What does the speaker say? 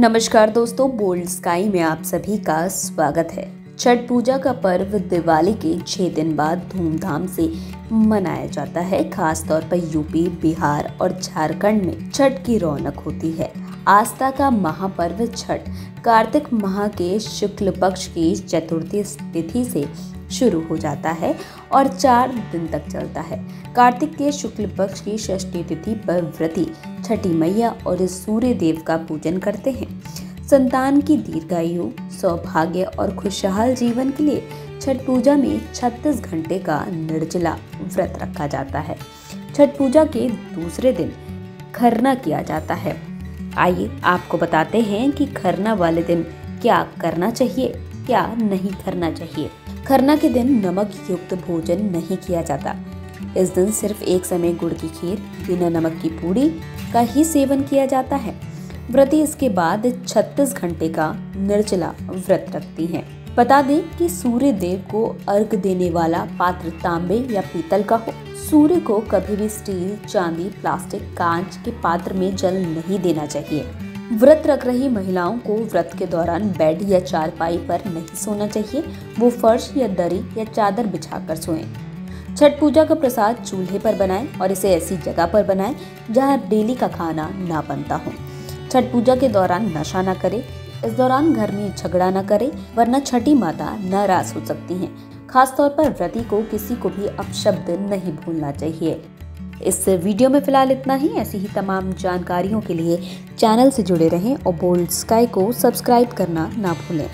नमस्कार दोस्तों, bold sky में आप सभी का स्वागत है। छठ पूजा का पर्व दिवाली के छह दिन बाद धूमधाम से मनाया जाता है। खास तौर पर यूपी, बिहार और झारखंड में छठ की रौनक होती है। आस्था का महापर्व छठ। कार्तिक माह के शुक्ल पक्ष की चतुर्थी तिथि से शुरू हो जाता है और चार दिन तक चलता है। कार्तिक के शुक्ल पक्ष की षष्ठी तिथि पर व्रती, छठी मैया और सूर्य देव का पूजन करते हैं। संतान की दीर्घायु, सौभाग्य और खुशहाल जीवन के लिए छठ पूजा में 36 घंटे का निर्जला व्रत रखा जाता है। छठ पूजा के दूसरे दिन खरना किया जाता है। आइए आपको बताते हैं कि खरना वाले दिन क्या करना चाहिए। क्या नहीं करना चाहिए? खरना के दिन नमक युक्त भोजन नहीं किया जाता। इस दिन सिर्फ़ एक समय गुड़ की खीर बिना नमक की पूड़ी का ही सेवन किया जाता है। व्रती इसके बाद 36 घंटे का निर्जला व्रत रखती हैं। बता दें कि सूर्य देव को अर्घ देने वाला पात्र तांबे या पीतल का हो। सूर्य को कभी भी स्टील, चांदी, प्लास्टिक, कांच के पात्र में जल नहीं देना चाहिए। व्रत रख रही महिलाओं को व्रत के दौरान बेड या चारपाई पर नहीं सोना चाहिए। वो फर्श या दरी या चादर बिछाकर सोएँ। छठ पूजा का प्रसाद चूल्हे पर बनाएँ और इसे ऐसी जगह पर बनाएँ जहाँ डेली का खाना ना बनता हो। छठ पूजा के दौरान नशा न करें। इस दौरान घर में झगड़ा न करें, वरना छठी माता नाराज़ हो सकती हैं। खासतौर पर व्रती को किसी को भी अपशब्द नहीं भूलना चाहिए। इस वीडियो में फ़िलहाल इतना ही। ऐसी ही तमाम जानकारियों के लिए चैनल से जुड़े रहें और बोल्ड स्काई को सब्सक्राइब करना ना भूलें।